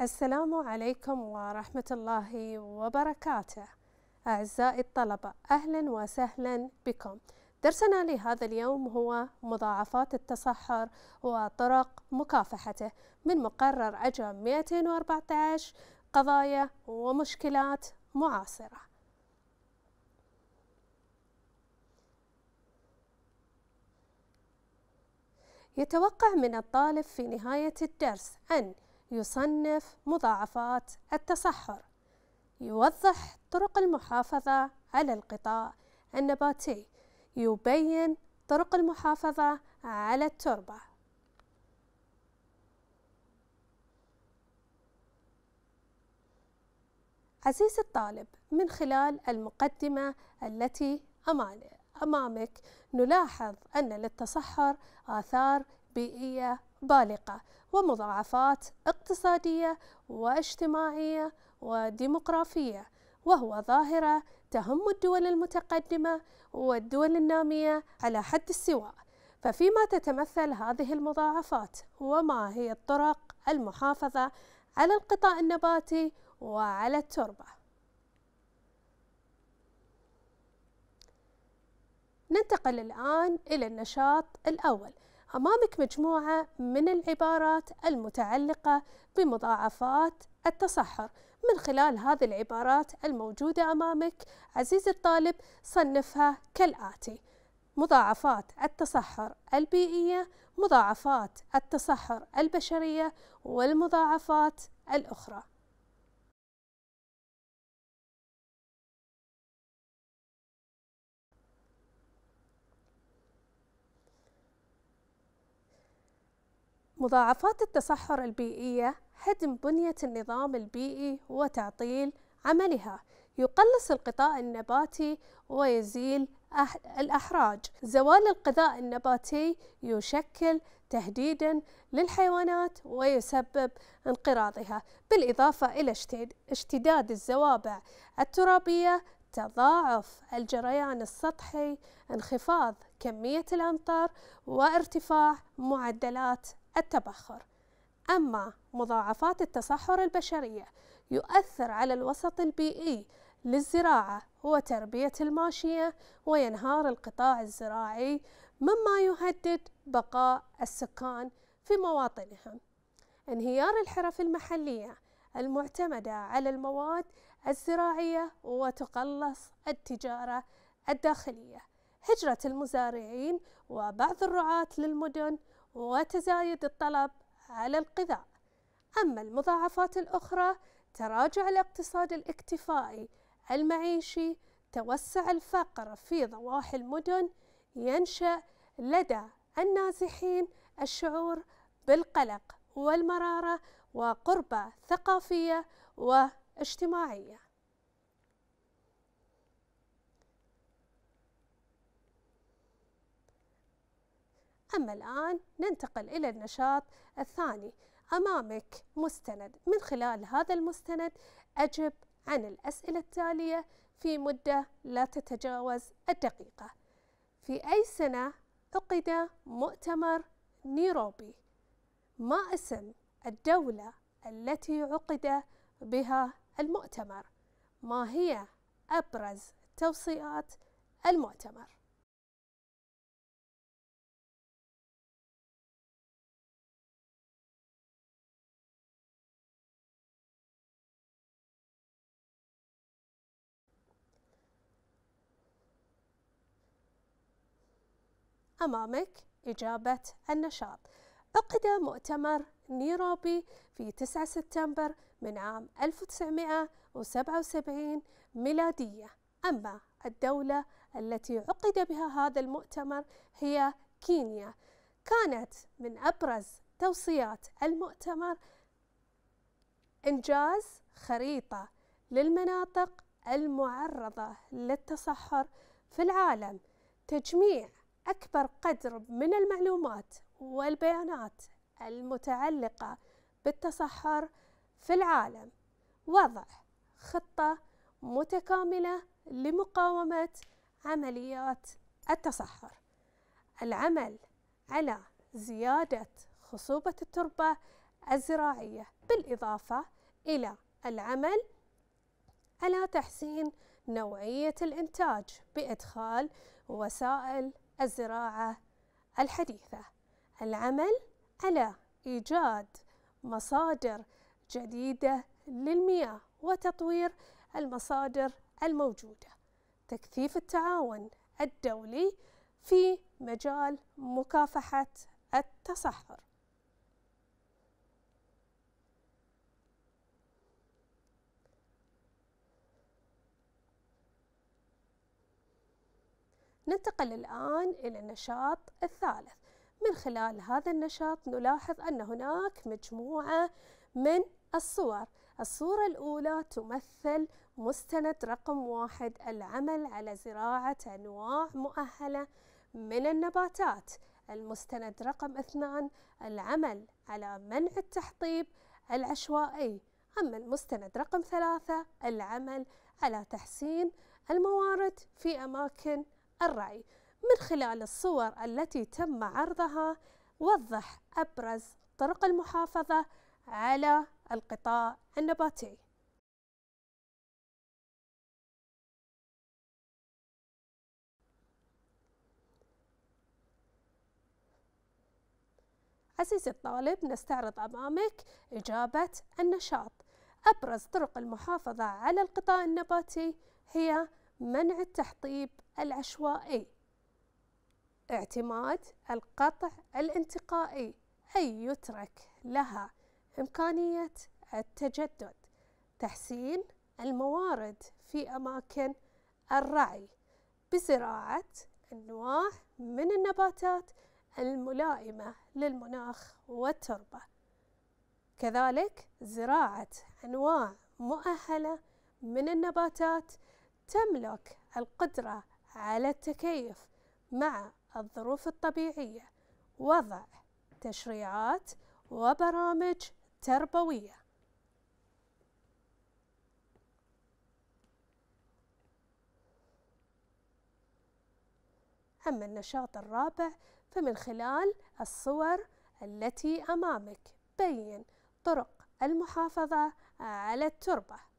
السلام عليكم ورحمة الله وبركاته. أعزائي الطلبة أهلا وسهلا بكم. درسنا لهذا اليوم هو مضاعفات التصحر وطرق مكافحته. من مقرر عجم 214 قضايا ومشكلات معاصرة. يتوقع من الطالب في نهاية الدرس أن يصنف مضاعفات التصحر يوضح طرق المحافظة على القطاع النباتي. يبين طرق المحافظة على التربة. عزيزي الطالب من خلال المقدمة التي أمامك نلاحظ أن للتصحر آثار بيئية بالغة ومضاعفات اقتصادية واجتماعية وديمقراطية وهو ظاهرة تهم الدول المتقدمة والدول النامية على حد السواء ففيما تتمثل هذه المضاعفات وما هي الطرق المحافظة على القطاع النباتي وعلى التربة. ننتقل الآن إلى النشاط الأول أمامك مجموعة من العبارات المتعلقة بمضاعفات التصحر. من خلال هذه العبارات الموجودة أمامك عزيزي الطالب صنفها كالآتي مضاعفات التصحر البيئية مضاعفات التصحر البشرية والمضاعفات الأخرى. مضاعفات التصحر البيئية هدم بنية النظام البيئي وتعطيل عملها. يقلص القطاع النباتي ويزيل الأحراج. زوال الغذاء النباتي يشكل تهديدا للحيوانات ويسبب انقراضها. بالإضافة إلى اشتداد الزوابع الترابية تضاعف الجريان السطحي انخفاض كمية الأمطار وارتفاع معدلات التبخر. أما مضاعفات التصحر البشرية يؤثر على الوسط البيئي للزراعة وتربية الماشية وينهار القطاع الزراعي مما يهدد بقاء السكان في مواطنهم. انهيار الحرف المحلية المعتمدة على المواد الزراعية وتقلص التجارة الداخلية. هجرة المزارعين وبعض الرعاة للمدن وتزايد الطلب على الغذاء أما المضاعفات الأخرى تراجع الاقتصاد الاكتفائي المعيشي توسع الفقر في ضواحي المدن ينشأ لدى النازحين الشعور بالقلق والمرارة وقربة ثقافية واجتماعية. أما الآن ننتقل إلى النشاط الثاني. أمامك مستند. من خلال هذا المستند أجب عن الأسئلة التالية في مدة لا تتجاوز الدقيقة. في أي سنة عقد مؤتمر نيروبي؟ ما اسم الدولة التي عقد بها المؤتمر؟ ما هي أبرز توصيات المؤتمر؟ أمامك إجابة النشاط. عقد مؤتمر نيروبي في 9 سبتمبر من عام 1977 ميلادية. أما الدولة التي عقد بها هذا المؤتمر هي كينيا. كانت من أبرز توصيات المؤتمر إنجاز خريطة للمناطق المعرضة للتصحر في العالم. تجميع أكبر قدر من المعلومات والبيانات المتعلقة بالتصحر في العالم. وضع خطة متكاملة لمقاومة عمليات التصحر. العمل على زيادة خصوبة التربة الزراعية بالإضافة إلى العمل على تحسين نوعية الإنتاج بإدخال وسائل الزراعة الحديثة. العمل على إيجاد مصادر جديدة للمياه وتطوير المصادر الموجودة. تكثيف التعاون الدولي في مجال مكافحة التصحر. ننتقل الآن إلى النشاط الثالث. من خلال هذا النشاط نلاحظ أن هناك مجموعة من الصور. الصورة الأولى تمثل مستند رقم واحد العمل على زراعة أنواع مؤهلة من النباتات. المستند رقم اثنان العمل على منع التحطيب العشوائي. أما المستند رقم ثلاثة العمل على تحسين الموارد في أماكن الرعي من خلال الصور التي تم عرضها وضح أبرز طرق المحافظة على القطاع النباتي. عزيزي الطالب نستعرض أمامك إجابة النشاط. أبرز طرق المحافظة على القطاع النباتي هي منع التحطيب العشوائي. اعتماد القطع الانتقائي أي يترك لها إمكانية التجدد. تحسين الموارد في أماكن الرعي. بزراعة أنواع من النباتات الملائمة للمناخ والتربة. كذلك زراعة أنواع مؤهلة من النباتات تملك القدرة على التكيف مع الظروف الطبيعية وضع تشريعات وبرامج تربوية. أما النشاط الرابع فمن خلال الصور التي أمامك بين طرق المحافظة على التربة.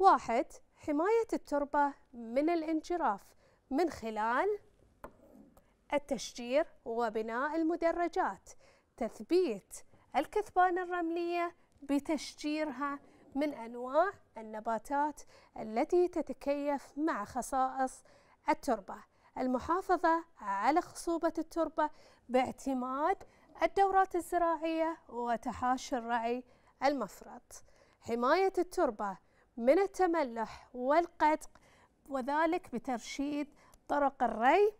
واحد حماية التربة من الانجراف من خلال التشجير وبناء المدرجات تثبيت الكثبان الرملية بتشجيرها من أنواع النباتات التي تتكيف مع خصائص التربة. المحافظة على خصوبة التربة باعتماد الدورات الزراعية وتحاشي الرعي المفرط. حماية التربة من التملح والقدق وذلك بترشيد طرق الري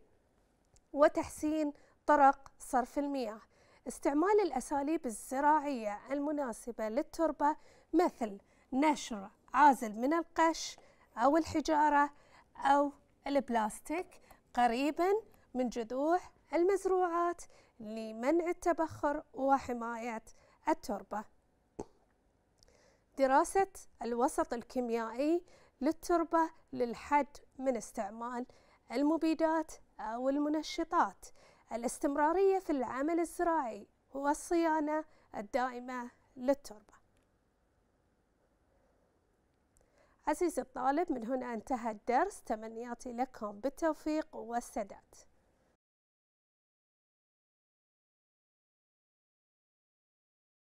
وتحسين طرق صرف المياه. استعمال الأساليب الزراعية المناسبة للتربة مثل نشر عازل من القش أو الحجارة أو البلاستيك قريبا من جذوع المزروعات لمنع التبخر وحماية التربة. دراسة الوسط الكيميائي للتربة للحد من استعمال المبيدات أو المنشطات. الاستمرارية في العمل الزراعي والصيانة الدائمة للتربة. عزيزي الطالب من هنا انتهى الدرس. تمنياتي لكم بالتوفيق والسداد.